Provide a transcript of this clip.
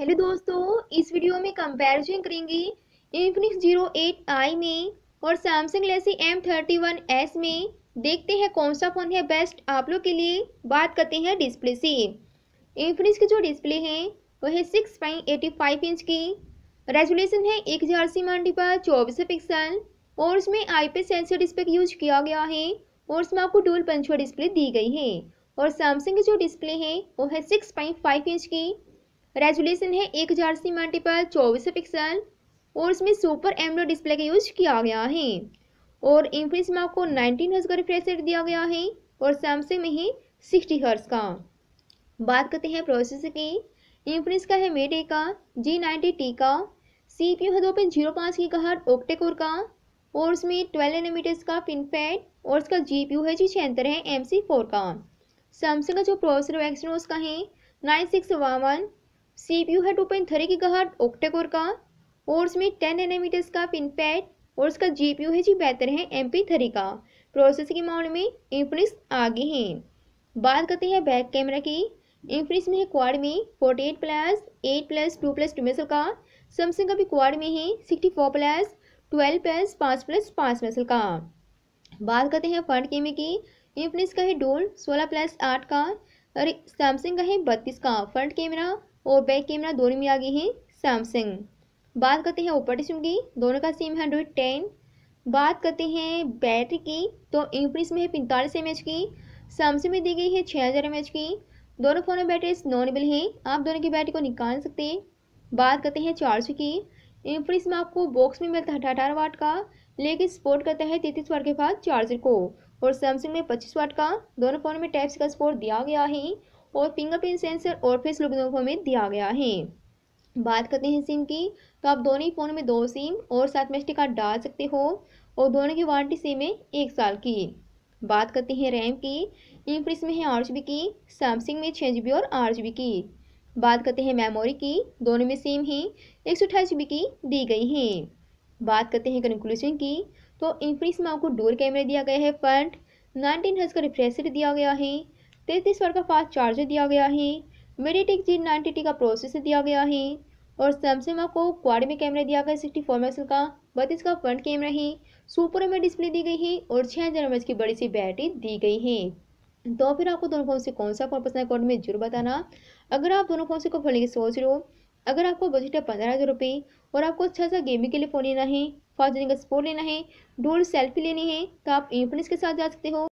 Hello दोस्तों, इस video में कंपैरिजन करेंगे इन्फिनिक्स ज़ीरो एट आई में और Samsung Galaxy M thirty one S में। देखते हैं कौन सा फ़ोन है बेस्ट आप लोग के लिए बात करते हैं डिस्प्ले से। इन्फिनिक्स की जो डिस्प्ले है, वह है six point eighty five inch की। रेजोल्यूशन है एक हज़ार सी मांडी पर चौबीस पिक्सल और उसमें I P sensor display use किया गया है और उसमें आपको डुअल पंचुअल डिस्प्ले दी गई है। और सैमसंग की जो डिस्प्ले है वो है सिक्स पॉइंट फाइव इंच की। रेजोल्यूशन है एक हज़ार सी मल्टीपल चौबीस पिक्सल और इसमें सुपर एमरो डिस्प्ले का यूज़ किया गया है। और इंफिनिक्स में आपको नाइनटीन हर्स का रिफ्रेश रेट दिया गया है, और सैमसंग में ही सिक्सटी हर्स का। बात करते हैं प्रोसेसर की। इंफिनिक्स का है मेडे का जी नाइन्टी टी का सी पी यू है दो पॉइंट ज़ीरो पाँच की कहर ओक्टेकोर का, और उसमें ट्वेल्व एनमीटर्स का पिनपैड और उसका जी पी यू है जी छिहत्तर है एम सी फोर का। सैमसंग का जो प्रोसेसर एक्सनोस का है नाइन सिक्स वन सीपीयू है टू पॉइंट थ्री की गहट ओक्टेकोर का और उसमें टेन एनमीटर्स का पिन पैड और उसका जीपीयू है जी बेहतर है एम थ्री का। प्रोसेस के मामले में इंफिनिक्स आगे हैं। बात करते हैं बैक कैमरा की। इंफिनिक्स में है क्वाड में forty eight plus eight plus two plus two मेसल का। सैमसंग का भी क्वाड में है sixty four plus twelve plus पाँच प्लस पाँच मेसल का। बात करते हैं फ्रंट कैमरे की। इंफिनिक्स का है डोल सोलह प्लस आठ का। और सैमसंग का है बत्तीस का। फ्रंट कैमरा और बैक कैमरा दोनों में आगे हैं सैमसंग। बात करते हैं ऊपर सिम की, दोनों का सिम हंड्रेड टेन बात करते हैं बैटरी की तो इंफिनिक्स में है पैंतालीस एम की, सैमसंग में दी गई है छः हज़ार एम की। दोनों फ़ोन में बैटरी नॉनेबल हैं, आप दोनों की बैटरी को निकाल सकते। हैं बात करते हैं चार्ज की इंफिनिक्स में आपको बॉक्स में मिलता है अठारह वाट का, लेकिन सपोर्ट करता है तैतीस वाट के बाद चार्जर को। और सैमसंग में पच्चीस वाट का, दोनों फ़ोन में टाइप्स का सपोर्ट दिया गया है और फिंगरप्रिंट सेंसर और फेस दोनों में दिया गया है। बात करते हैं सिम की तो आप दोनों ही फ़ोन में दो सिम और साथ में एस कार्ड डाल सकते हो और दोनों की वारंटी सिम है एक साल की। बात करते हैं रैम की इंफ्रिस में है आठ जी की, सैमसंग में छः जी और आठ जी की। बात करते हैं मेमोरी की, दोनों में सेम ही एक सौ अठाईस जी की दी गई है। बात करते हैं कंक्लूजन की तो इंफ्रिस में आपको डोर कैमरा दिया गया है, फ्रंट। नाइनटीन हज का रिफ्रेशर दिया गया है। तैतीस वाट का फास्ट चार्जर दिया गया है। मेडिटेक जी नाइनटी टी का प्रोसेसर दिया गया है और सैमसंग को क्वाड में कैमरा दिया गया सिक्सटी फोर मेगापिक्सल का, बत्तीस का फ्रंट कैमरा है। सुपर एम डिस्प्ले दी गई है और छः हज़ार एम की बड़ी सी बैटरी दी गई है। तो फिर आपको दोनों फ़ोन से कौन सा फ़ोन पसंद है कॉड में ज़रूर बताना। अगर आप दोनों फ़ोन से को खोलने की सोच रहे हो, अगर आपको बजट है पंद्रह हज़ार रुपये और आपको अच्छा सा गेमिंग के लिए फ़ोन लेना है फास्ट का सपोर्ट लेना है डोल सेल्फी लेनी है तो आप इन्फिनिक्स के साथ जा सकते हो।